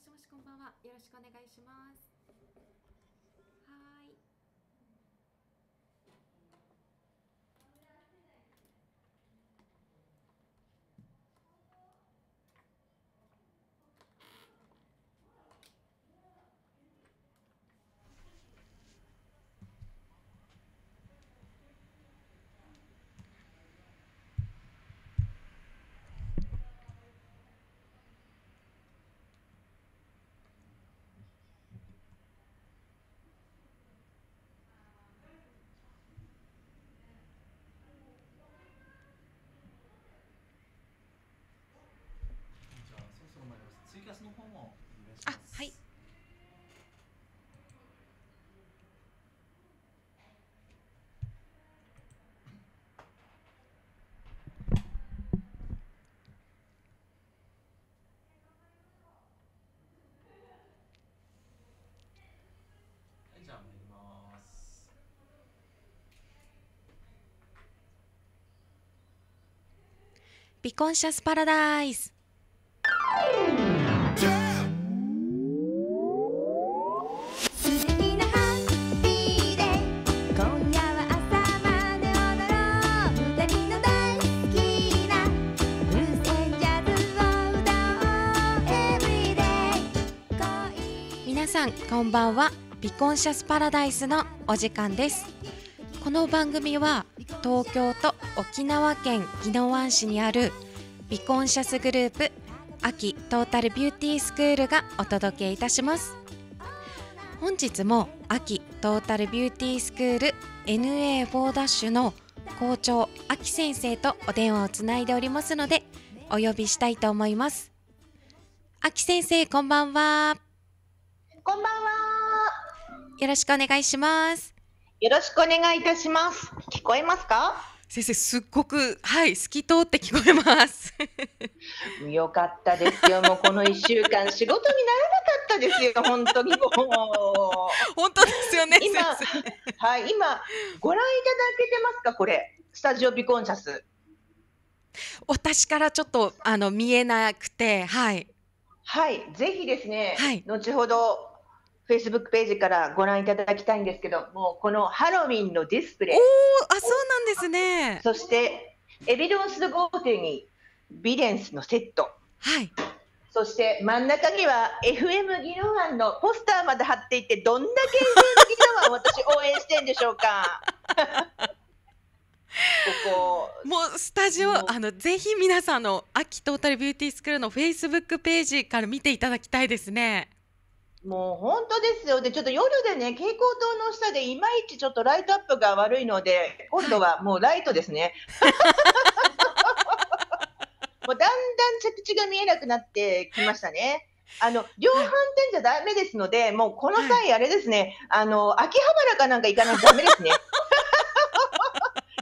もしもしこんばんは。よろしくお願いします。はーい。じゃあそろそろ参ります。ツイキャスの方もお願いしあま、す。はい。はい、じゃあ参ります。ビコンシャスパラダイス。こんばんは。ビコンシャスパラダイスのお時間です。この番組は東京と沖縄県宜野湾市にあるビコンシャスグループ秋トータルビューティースクールがお届けいたします。本日も秋トータルビューティースクール NA4 ダッシュの校長秋先生とお電話をつないでおりますのでお呼びしたいと思います。秋先生こんばんは。こんばんは。よろしくお願いします。よろしくお願いいたします。聞こえますか？先生すっごくはい透き通って聞こえます。よかったですよ。もうこの一週間仕事にならなかったですよ。本当にもう。本当ですよね今。はい、今、ご覧いただけてますか？これ。スタジオビコンシャス。私からちょっとあの見えなくてはいはい、ぜひですね、はい後ほど、Facebook ページからご覧いただきたいんですけど、もうこのハロウィンのディスプレイ、おあそうなんですね。そしてエビデンス豪邸にビデンスのセット、はいそして真ん中には FM ギノワンのポスターまで貼っていて、どんだけ FM ギノワンを私応援してんでしょうか。ここ、もうスタジオあのぜひ皆さんの秋トータルビューティースクールの Facebook ページから見ていただきたいですね。もう本当ですよ。で、ちょっと夜でね、蛍光灯の下でいまいちちょっとライトアップが悪いので、今度はもうライトですね。もうだんだん着地が見えなくなってきましたね。あの、量販店じゃダメですので、もうこの際あれですね、あの、秋葉原かなんか行かないとダメですね。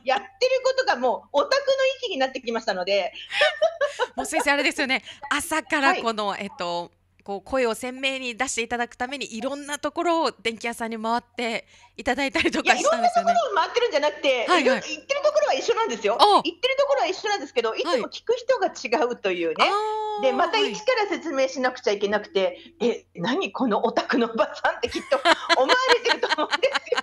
やってることがもうオタクの域になってきましたので、もう先生あれですよね朝からはいこの、えっとこう声を鮮明に出していただくためにいろんなところを電気屋さんに回っていただいたりとかいろんなとしたんですよね。ころを回ってるんじゃなくて、はいはいいろ行ってるところは一緒なんですよ。お行ってるところは一緒なんですけど、いつも聞く人が違うというね。あーで、またはい一から説明しなくちゃいけなくて、え、何このオタクのおばさんってきっと 思われてると思うんですよ。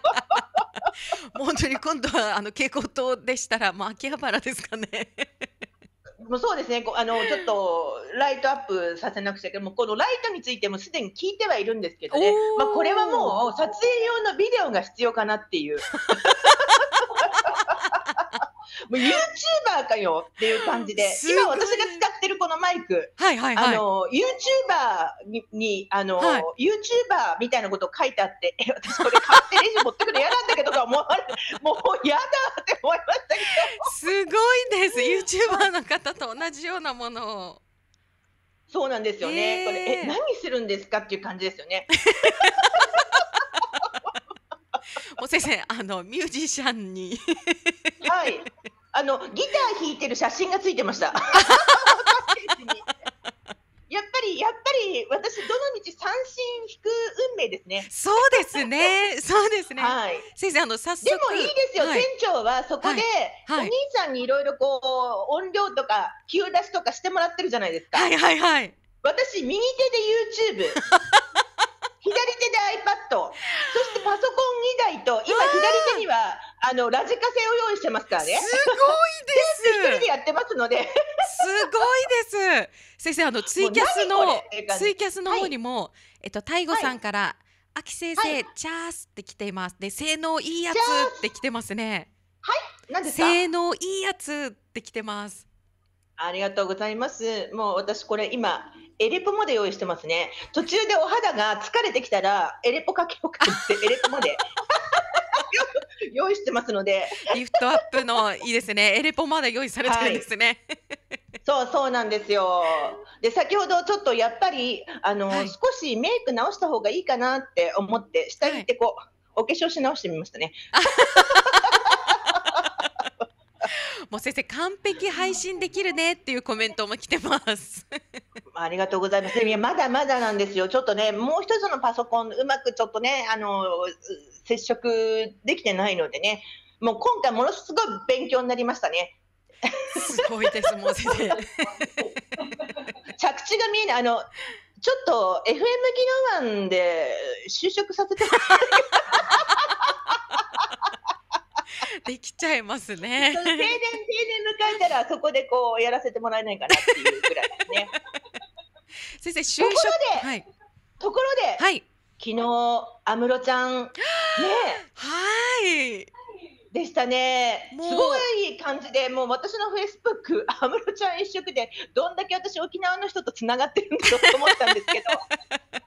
本当に今度はあの蛍光灯でしたら、まあ、秋葉原ですかね。もうそうですね、こうあのちょっとライトアップさせなくちゃいけない、もうこのライトについてもすでに聞いてはいるんですけどね。まあ、これはもう撮影用のビデオが必要かなっていう。もう YouTuber かよっていう感じで、今私が使ってるこのマイク、はいはいはい。あの YouTuber ににあの、はい YouTuber みたいなことを書いてあって、え私これ買ってレジ持ってくるの嫌なんだけどとか思われて、もう嫌だって思いましたけど。すごいです。YouTuber の方と同じようなものを。そうなんですよね。へーこれえ何するんですかっていう感じですよね。もう先生、あのミュージシャンに。はい。あのギター弾いてる写真がついてました。やっぱりやっぱり私どの道三振弾く運命ですね。そうですね。そうですね。はい。先生、あの早速。でもいいですよ、はい店長はそこで、はいはいお兄さんにいろいろこう音量とか急出しとかしてもらってるじゃないですか。はいはいはい。私、右手で YouTube、左手で iPad、そしてパソコン2台と、今、左手にはあのラジカセを用意してますからね。すごいです一人でやってますので、すごいです。先生、あのツイキャスのツイキャスの方にも、えっと太吾さんから、あき先生、はいチャースって来ています。で、性能いいやつって来てますね。何ですか？性能いいやつって来てます。ありがとうございます。もう私これ今エレポまで用意してますね。途中でお肌が疲れてきたらエレポかけようかってエレポまで 用意してますので、リフトアップのいいですね。エレポまで用意されてるんですね。そうそうなんですよ。で先ほどちょっとやっぱりあの、はい少しメイク直した方がいいかなって思って下着ってこう、お化粧し直してみましたね。もう先生完璧配信できるねっていうコメントも来てます。ありがとうございます。いやまだまだなんですよ。ちょっとね、もう一つのパソコンうまくちょっとね、あのう接触できてないのでね、もう今回ものすごい勉強になりましたね。すごいです。着地が見えない。あのちょっと FM 技能湾で就職させてできちゃいますねう。停電停電迎えたらそこでこうやらせてもらえないかなっていうぐらいですね。先生就職ところではい。ところで、はい。昨日安室ちゃんねはい。でしたね。すごい感じで、もう私のフェイスブック、安室ちゃん一色で、どんだけ私沖縄の人とつながってるんだろうと思ったんですけど、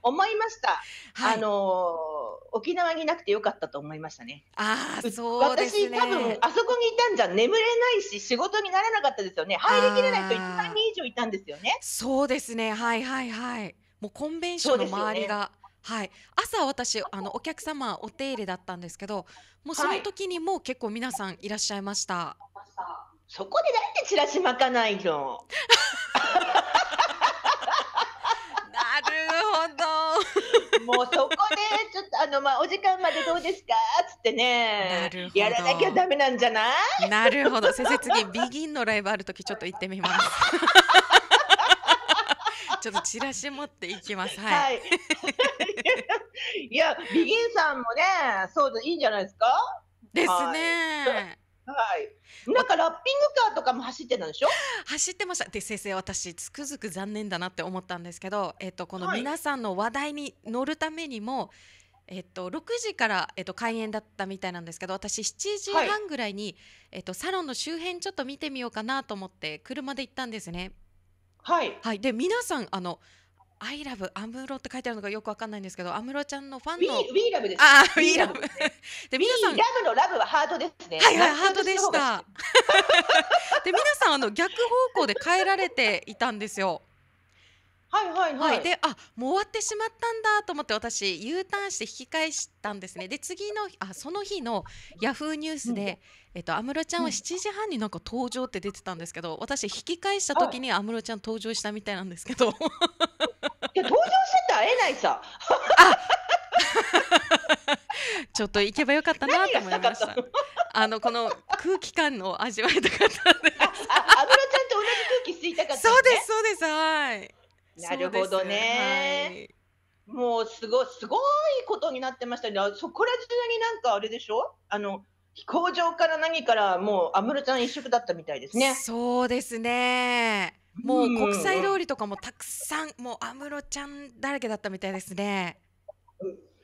思いました。はいあのー沖縄にいなくてよかったと思いましたね。あーそうです私ね多分あそこにいたんじゃ眠れないし仕事にならなかったですよね。入りきれない人1万人以上いたんですよね。そうですねはいはいはいもうコンベンションの周りが、はい朝私あのお客様お手入れだったんですけどもうその時にもう結構皆さんいらっしゃいました、そこでなんでチラシ巻かないの？なるほど もうそこでちょっとあのまあお時間までどうですか？っつってね。やらなきゃダメなんじゃない？なるほど。先生次ビギンのライブある時ちょっと行ってみます。ちょっとチラシ持っていきます。はい、はい。いやビギンさんもねそうでいいんじゃないですか？ですはい。ねはい。なんかラッピングカーとかも走ってたんでしょ？走ってましたで先生私つくづく残念だなって思ったんですけど、えっと、このはい皆さんの話題に乗るためにも、えっと、6時から、えっと、開演だったみたいなんですけど私7時はい半ぐらいに、えっと、サロンの周辺ちょっと見てみようかなと思って車で行ったんですね。はい。はい、で皆さんあの「I love アムロ」って書いてあるのがよくわかんないんですけど安室ちゃんのファンの We Love です。あ We Love love ですねで皆さん Love のラブはハートですね。はいはい、夏ハートでした。で、皆さん、あの逆方向で帰られていたんですよ。はいはいは、はいい。で、あ、もう終わってしまったんだと思って、私 U ターンして引き返したんですね。で、次の、あ、その日のヤフーニュースで。えっと、安室ちゃんはうん7時半になんか登場って出てたんですけど、私引き返した時に安室ちゃん登場したみたいなんですけど。い や登場してたら会えないさ。ちょっと行けばよかったなと思いました。あの、この空気感を味わいたかったんで。あ、安室ちゃんと同じ空気吸いたかったのね。そうです、そうです、はい。なるほどねもうすごいすごいことになってましたね。あそこら中になんかあれでしょ？あの飛行場から何からもう安室ちゃん一色だったみたいですね。そうですね。もううん国際通りとかもたくさん、もう安室ちゃんだらけだったみたいですね。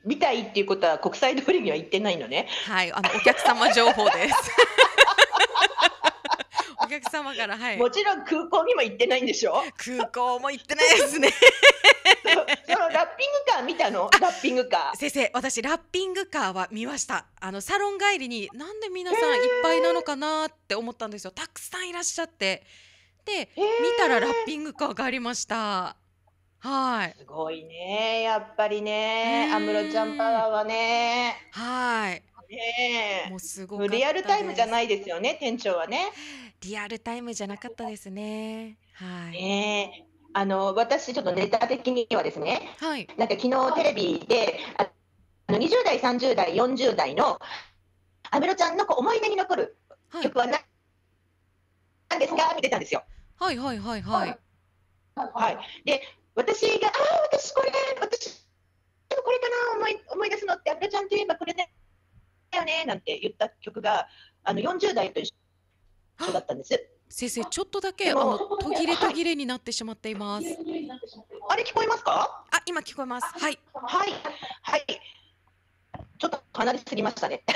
みたいっていうことは国際通りには行ってないのね。はい、あのお客様情報です。お客様から、はい、もちろん空港にも行ってないんでしょ？空港も行ってないですね。そそのラッピングカー見たの？ラッピングカー。先生、私ラッピングカーは見ました。あのサロン帰りに、なんで皆さんいっぱいなのかなって思ったんですよ。たくさんいらっしゃって。で、へー見たらラッピングカーがありました。はい。すごいね、やっぱりね、うん安室ちゃんパワーはね。はい。ねもうすごかったです。リアルタイムじゃないですよね、店長はね。リアルタイムじゃなかったですね。はい。ねあの私ちょっとネタ的にはですね、はい。なんか昨日テレビでああの20代、30代、40代の安室ちゃんの思い出に残るはい。曲は何何ですか？見てたんですよ。はい。はい。はい。はい。はい。で、私が、ああ、私これ、私、これかな思い思い出すのって、安倍ちゃんといえばこれだよねなんて言った曲が、あの40代と一緒だったんです。先生ちょっとだけあの途切れ途切れになってしまっています。あれ聞こえますか？あ今聞こえます。はい。はい、はい。ちょっと離れすぎましたね。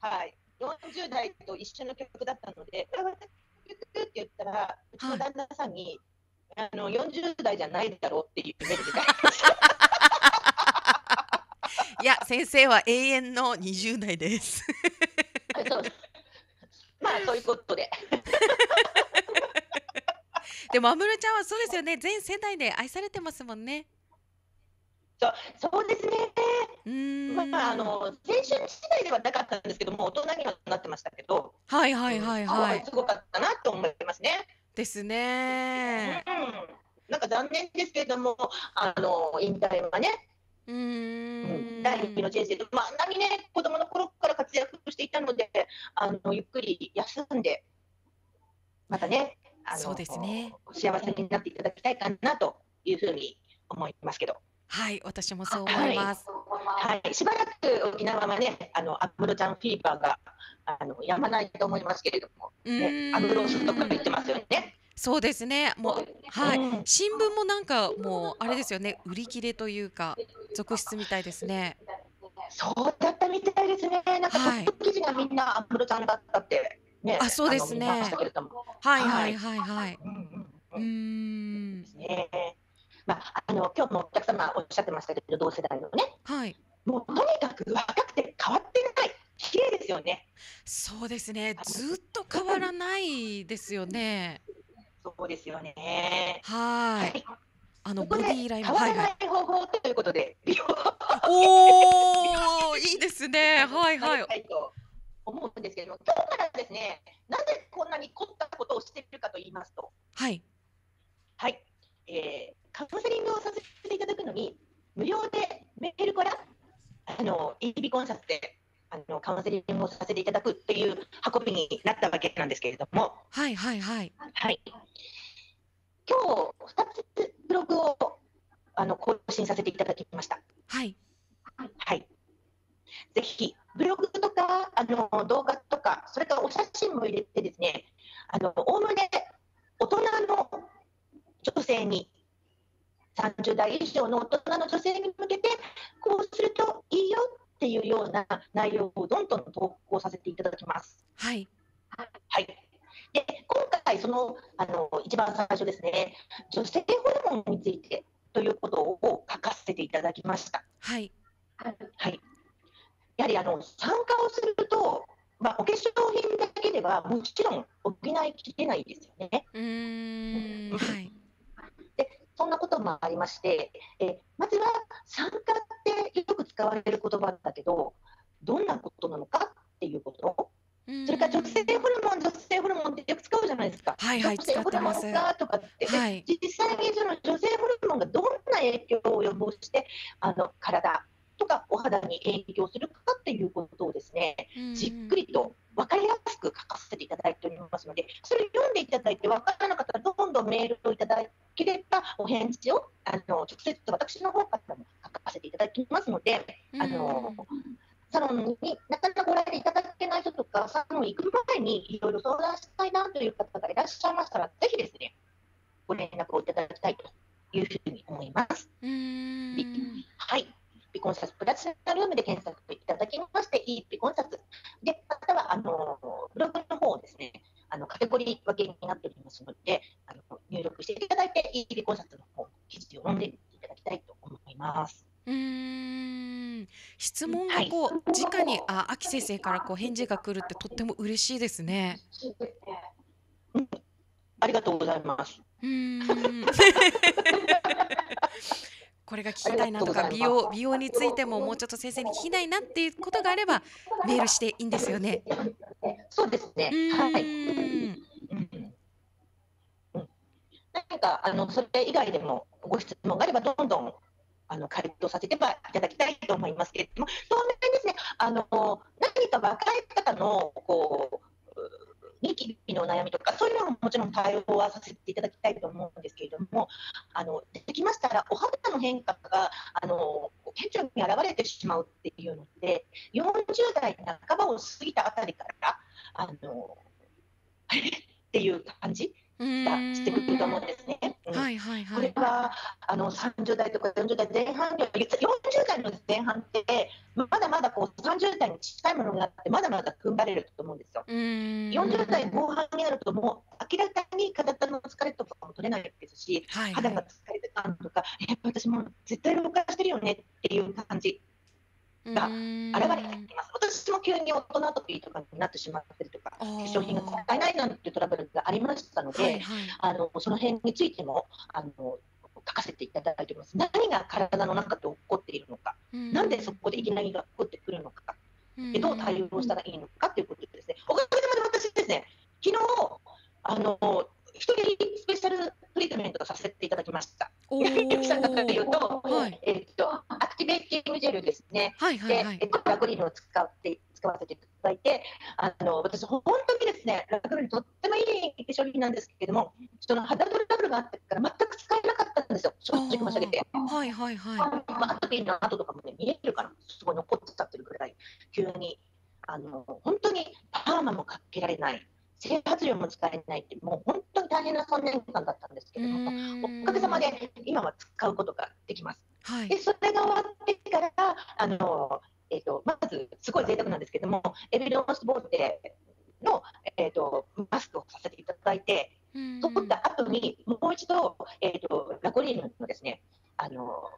はい。40代と一緒の曲だったので、これは曲って言ったら、うちの旦那さんに、あの40代じゃないだろうっていうメールで返しました。いや先生は永遠の20代です。はいそうまあそういうことで、でも安室ちゃんはそうですよね全世代で愛されてますもんね。そうですね。まああの青春時代ではなかったんですけども、大人にはなってましたけど、はいはいはいはい。すごかったなと思いますね。ですね。うん。なんか残念ですけれども、あの引退はね、うーん。第二の人生で、まあ、あんなにね、子供の頃から活躍していたので、あのゆっくり休んで、またね、あのそうですね幸せになっていただきたいかなというふうに思いますけど、はい私もそう思います。はい、しばらく沖縄はね、あの安室ちゃんフィーバーがあのやまないと思いますけれども、うね、ーん。とか言ってますよね。そうですね。もうはい。うん新聞もなんかもうあれですよね売り切れというか続出みたいですね。そうだったみたいですね。なんかトはいップ記事がみんな安室ちゃんだったって、ね、あそうですねはいはいはいはい。うんうんううんーん。ねの今日もお客様おっしゃってましたけど、同世代のね、はい。もうとにかく若くて変わってない、綺麗ですよね。そうですね。ずっと変わらないですよね。そうですよね。はい。はい。あのボディラインも変わ。らないい方法ということで、美容おおいいですね。は いはい。たいと思うんですけれども、今日からですね、なぜこんなに凝ったことをしているかと言いますと、はい。はい、えーカウンセリングをさせていただくのに、無料でメールから、あの、イービコンサスで、あの、カウンセリングをさせていただくっていう運びになったわけなんですけれども、はいはい。今日、2つブログを、あの、更新させていただきました。はい。はい。ぜひ、ブログとか、あの、動画とか、それからお写真も入れてですね、あの、おおむね、大人の女性に、30代以上の大人の女性に向けて、こうするといいよっていうような内容をどんどん投稿させていただきます。はい。はい。で、今回、その、あの、一番最初ですね、女性ホルモンについてということを書かせていただきました。はい。はい。やはりあの参加をすると、まあ、お化粧品だけではもちろん補いきれないですよね。うーん。はい。で、そんなこともありまして、はいはい女性ホルモン使ってます。がとかって、ではい。実際にその女性ホルモンがどんな影響を及ぼして、あの体とかお肌に影響するかっていうことをですね、じっくりと分かりやすく書かせていただいておりますので、それを読んでいただいて、分からなかったら、どんどんメールをいただければ、お返事をあの直接私の方からも書かせていただきますので、うん。あのサロンになかなかご来店いただけない人とか、サロンに行く前にいろいろ相談したいなという方がいらっしゃいましたら、ぜひですね、ご連絡をいただきたいというふうに思います。うーん。はい。ビコンサスプラチナルームで検索いただきまして、いいビコンサス。で、または、あの、ブログの方をですね、あの、カテゴリー分けになっておりますので、あの、入力していただいて、いいビコンサスの方、記事を読んでいただきたいと思います。うーん。質問がこう直にあ秋先生からこう返事が来るってとっても嬉しいですね。うん。ありがとうございます。うーん。これが聞きたいなとか美容美容についてももうちょっと先生に聞きたいなっていうことがあればメールしていいんですよね。そうですね。はい。うんかあのそれ以外でもご質問があればどんどんあの回答させていただきたいと思いますけれども、当面ですね、あの何か若い方のこう人気費の悩みとか、そういうのももちろん対応はさせていただきたいと思うんですけれども、あのできましたら、お肌の変化があの顕著に現れてしまうっていうので、40代半ばを過ぎたあたりから、あのあれ？っていう感じがしてくると思うんですね。うんはいはいこはい。れはあの30代とか40代前半より40代の前半ってまだまだこう30代に近いものがあってまだまだ踏ん張れると思うんですよ。うーん40代後半になるともう明らかに体の疲れとかも取れないですしはい肌が疲れてたとかやっぱ私も絶対老化してるよねっていう感じが現れてきます。私も急に大人アトピーとかになってしまったりとか化化粧品が使えないなんていうトラブルがありましたので、はいはい。あのその辺についてもあの書かせていただいております。何が体の中で起こっているのか、なんでそこでいきなりが起こってくるのか、でどう対応したらいいのかということですね。おかげさまで私ですね、昨日あの一人スペシャルトリートメントをさせていただきました。お何をしたかというと、はいえっとアクティベーティングジェルですね。はいはいはいでえっ。とラグリルを使って使わせていただいて、あの私本当にですね、ラグリルとってもいい化粧品なんですけれども、その肌トラブルがあってから全く使えなかったんですよ。正直申し上げて。はいはいはい。まあ、アトピーの跡とかもね、見えるから、すごい残っちゃってるぐらい、急に、あの、本当にパーマもかけられない、整髪料も使えないって、もう本当に大変な3年間だったんですけれども、おかげさまで今は使うことができます。はい。で、それが終わってから、あの、えっ、と、まず、すごい贅沢なんですけども、エビロンスボーテの、えっ、と、マスクをさせていただいて、うん。取った後に、もう一度、えっ、と、ラコリーヌのですね、あの、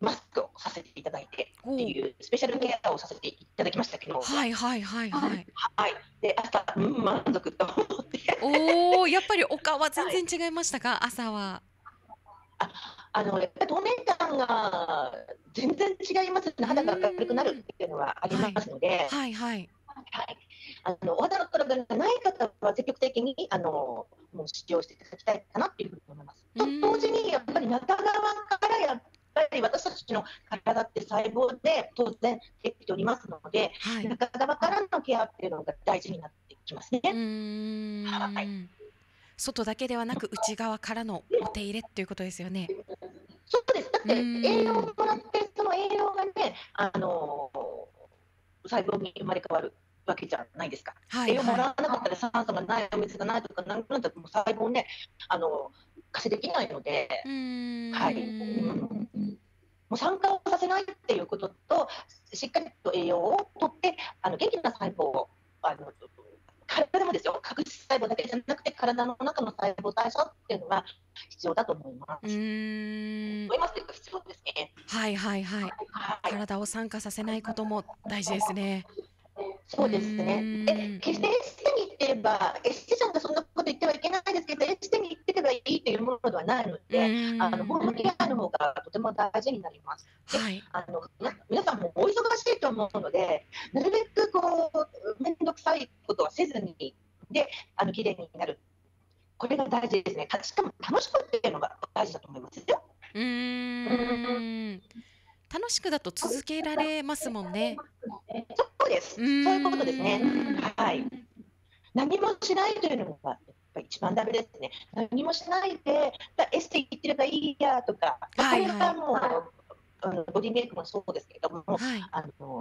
マスクをさせていただいてっていうスペシャルケアをさせていただきましたけど、はいはいはいはい。はい。で、朝、うん、満足と思って、おお、やっぱりお顔は全然違いましたか、朝は。あの、やっぱり透明感が全然違いますね。肌が明るくなるっていうのはありますので、はいはい。はい。あの、お肌のトラブルがない方は積極的に、あの、もう使用していただきたいかなっていうふうに思います。とうん同時に、やっぱり中側からやっぱり私たちの体って細胞で当然できておりますので、はい。中側からのケアっていうのが大事になってきますね。はいん。外だけではなく内側からのお手入れっていうことですよね。そうです。だってうん栄養をもらって、その栄養がね、あの細胞に生まれ変わるわけじゃないですか。はい栄養もらはわなかったら酸素がない、お水がないとか、なんなんだもう細胞ね、あの可視できないので。はい。うんもう酸化をさせないっていうことと、しっかりと栄養をとって、あの元気な細胞を、あの体もですよ、角質細胞だけじゃなくて、体の中の細胞代謝っていうのが必要だと思います。うーん思。いますというか必要ですね。はいはいはい。はい。体を酸化させないことも大事ですね。そうですね。うんで、決してエステに行ってれば、エステさんがそんなこと言ってはいけないですけど、エステに行ってればいいというものではないのうで、あのホームケアの方がとても大事になります。はい。あのな皆さんもお忙しいと思うので、なるべくこう面倒くさいことはせずに、で、あの綺麗になる。これが大事ですね。かしかも楽しくっていうのが大事だと思いますよ。うーん。楽しくだと続けられますもんね。そうです。そううんいうことですね。はい。何もしないというのがやっぱり一番ダメですね。何もしないで、だエステ行ってればいいやとか、はいはいこれはもう、あのボディメイクもそうですけども、はい。あの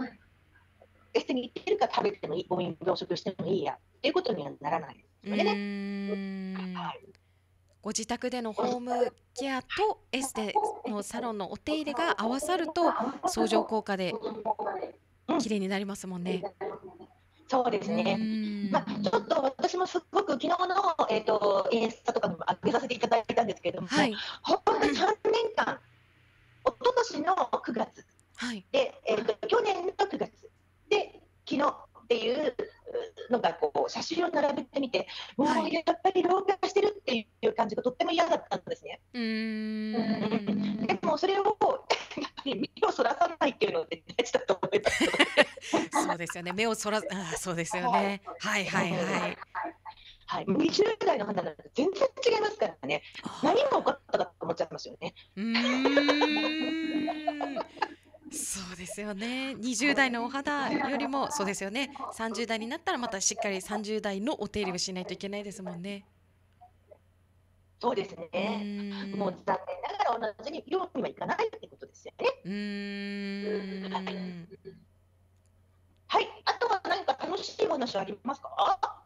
エステに行ってるから食べてもいい、暴飲暴食してもいいやっていうことにはならないですうよね。はいご自宅でのホームケアとエステのサロンのお手入れが合わさると相乗効果でうん綺麗になりますもんね。そうですうね。まあ、ちょっと私もすごく昨日の、えー、とインスタとかにも上げさせていただいたんですけれども、はい本当に3年間、一昨年の9月はい。で、えー、と去年の9月で、昨日っていうのがこう写真を並べてみて、もはいうやっぱり老化してるっていう感じがとっても嫌だったんですね。うーん。でもそれをやっぱり目をそらさないっていうのって大事だと思います。そうですよね。目をそらず、あーそうですよね。はい。はいはい。はい、もう20代の肌なんて全然違い。ますからね、何が起こったかと思っちゃい。ますよね。うーん。そうですですよね。20代のお肌よりもそうですよね。30代になったらまたしっかり30代のお手入れをしない。とい。けない。ですもんね。そうですうね。ーん。もう残念ながら同じようにはいかないってことですよね。うーん。はい。あとは何か楽しいお話ありますか？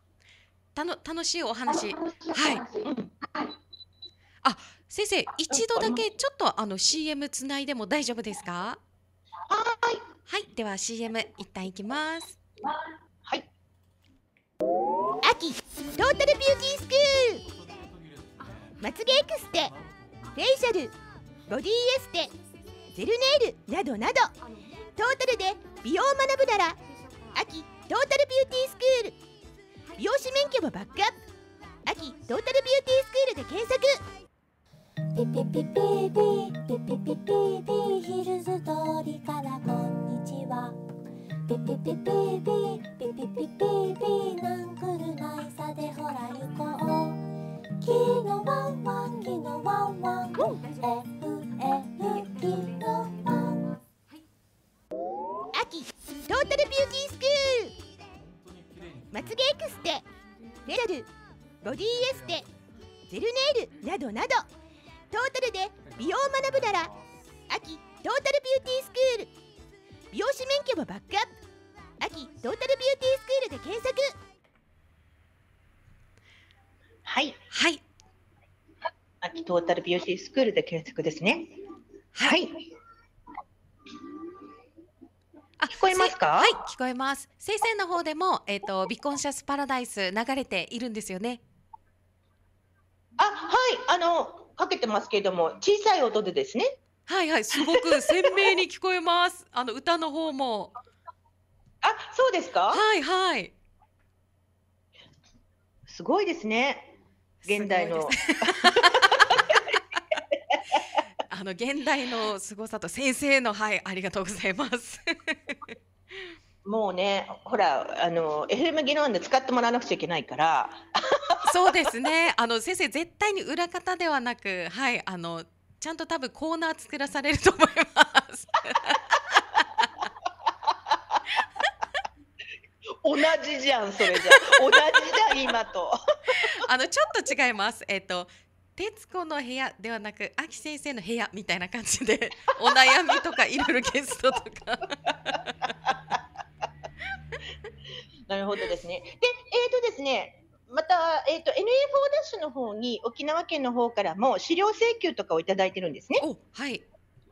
たの楽しいお話。はいうん先生、一度だけちょっとあの CM つないでも大丈夫ですか？はい。はい、では CM 一旦いきます。はい。秋トータルビューティースクールまつげエクステフェイシャルボディエステジェルネイルなどなど。トータルで美容を学ぶなら秋トータルビューティースクール。美容師免許もバックアップ。秋トータルビューティースクールで検索。ピピピピピピピピピピヒルズ通りからこんにちはピピピピピピピピピピなんくるないさでほら行こうのワンワンキのワンワン FF キのワン秋トータルビューティースクール。まつげエクステフェラルボディエステジェルネイルなどなどトータルで美容を学ぶなら秋トータルビューティースクール。美容師免許もバックアップ秋トータルビューティースクールで検索。はい。はい、秋トータルビューティースクールで検索ですね。はい。あ聞こえますか？せはい、聞こえます。先生の方でもえっ、とビコンシャスパラダイス流れているんですよね。あ、はい。あのかけてますけれども、小さい音でですね。はいはい、すごく鮮明に聞こえます。あの歌の方も。あ、そうですか？はいはい。すごいですね。現代の。あの現代の凄さと先生のはいありがとうございます。もうね、ほら、あの FM 技能で使ってもらわなくちゃいけないから。そうですね。あの先生絶対に裏方ではなく、はいあのちゃんと多分コーナー作らされると思います。同じじゃん、それじゃ。同じじゃん、今と。あのちょっと違います。えっと。徹子の部屋ではなく、秋先生の部屋みたいな感じで、お悩みとかいろいろゲストとか。なるほどですね。で、えっ、とですね、また、えっ、と、NA4 ダッシュの方に沖縄県の方からも資料請求とかをいただいてるんですね。お、はい。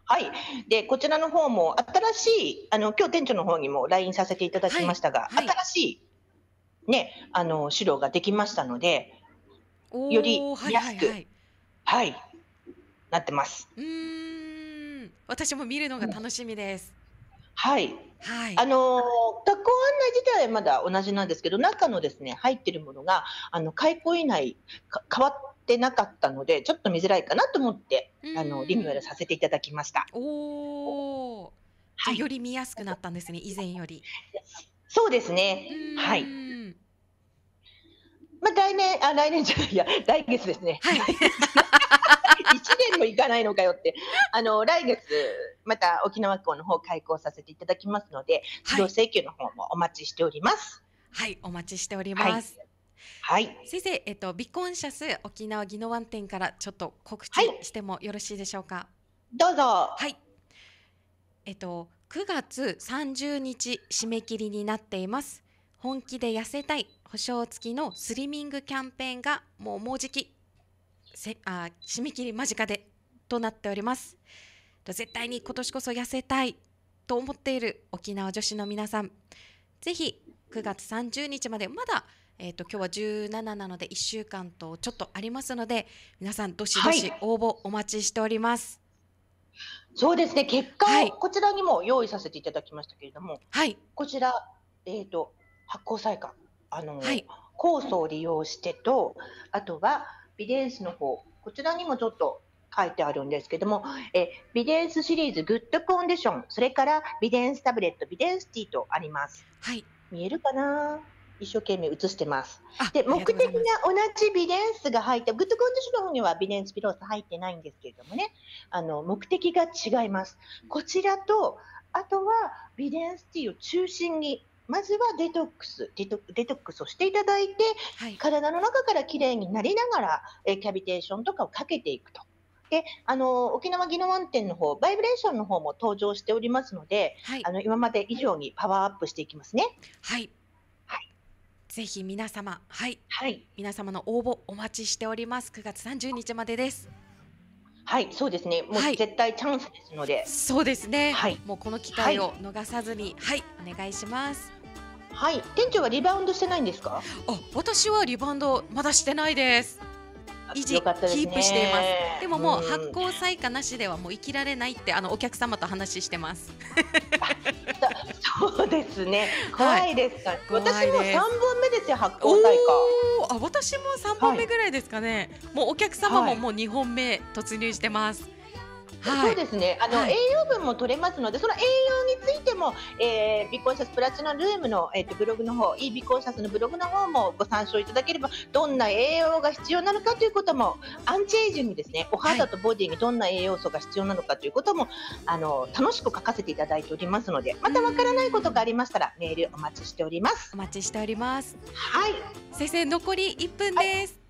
はい。で、こちらの方も新しい、あの、今日店長の方にも LINE させていただきましたが、はいはい新しい、ね、あの、資料ができましたので、よりはい安くはいはい。はい、なってます。うーん、私も見るのが楽しみです。はい。はい。あのー学校案内自体はまだ同じなんですけど、中のですね、入ってるものが、あの、開校以内、か変わってなかったので、ちょっと見づらいかなと思って、あの、リニューアルさせていただきました。おはいより見やすくなったんですね、以前より。そうですね。はい。まあ、来年、あ、来年じゃないや、来月ですね。はい。一年もいかないのかよって。あの、来月、また沖縄校の方開校させていただきますので、指導請求の方もお待ちしております。はい、お待ちしております。はい。先生、えっと、ビコンシャス沖縄宜野湾店からちょっと告知はいしてもよろしいでしょうか？どうぞ。はい。えっと、9月30日締め切りになっています。本気で痩せたい保証付きのスリミングキャンペーンがもうもうじきせあ締め切り間近でとなっております。と絶対に今年こそ痩せたいと思っている沖縄女子の皆さん、ぜひ9月30日までまだえー、と今日は17なので1週間とちょっとありますので皆さんどしどしはい。応募お待ちしております。そうですね、結果はこちらにも用意させていただきましたけれども、はい、こちら、えっ、と、発酵菜化、あの、はい。酵素を利用してと、あとはビデンスの方、こちらにもちょっと書いてあるんですけども、えビデンスシリーズグッドコンディション、それからビデンスタブレット、ビデンスティーとあります。はい、見えるかな？一生懸命映してます。あで、目的が同じビデンスが入った、グッドコンディションの方にはビデンスピロース入ってないんですけれどもね、あの、目的が違います。こちらと、あとはビデンスティーを中心にまずはデトックスデトデトックスをしていただいてはい体の中からきれいになりながら、えーキャビテーションとかをかけていくと。であの沖縄宜野湾店の方バイブレーションの方も登場しておりますのではいあの今まで以上にパワーアップしていきますね。はいはいぜひ皆様はい。はい、皆様の応募お待ちしております。9月30日までです。はい、そうですね。もうはい。絶対チャンスですので、そうですね、はい。もうこの機会を逃さずにはい、お願いします。はい、店長はリバウンドしてないんですか？あ私はリバウンドまだしてないです。維持ね。キープしています。でももううん。発行採火なしではもう生きられないってあのお客様と話してますそうですね。怖いですか？怖いです私も三本目ですよ発行対おーあ私も3本目ぐらいですかね、もうお客様はいももう2本目突入してます価。はいそうですね。あの、はい栄養分も取れますので、その栄養についても、えー、ビコンシャスプラチナルームのえっ、とブログの方、いいビコンシャスのブログの方もご参照いただければ、どんな栄養が必要なのかということも、アンチエイジングですね。お肌とボディにどんな栄養素が必要なのかということも、あの楽しく書かせていただいておりますので、またわからないことがありましたらメールお待ちしております。お待ちしておりますはい。先生残り1分ですはい。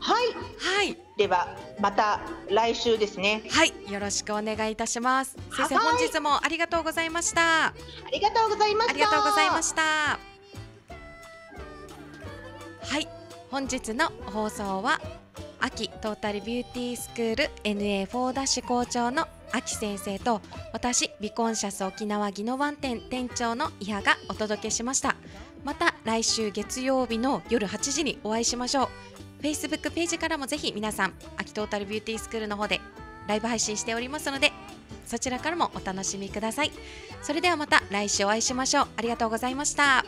はい。ではまた来週ですね。はい、よろしくお願いいたします。先生はい。本日もありがとうございました。ありがとうございました。ありがとうございました。はい。本日の放送は秋トータルビューティースクール NA4 ダッシュ校長の秋先生と私ビコンシャス沖縄宜野湾店店長の伊波がお届けしました。また来週月曜日の夜8時にお会いしましょう Facebook ページからもぜひ皆さん秋トータルビューティースクールの方でライブ配信しておりますのでそちらからもお楽しみください。それではまた来週お会いしましょう。ありがとうございました。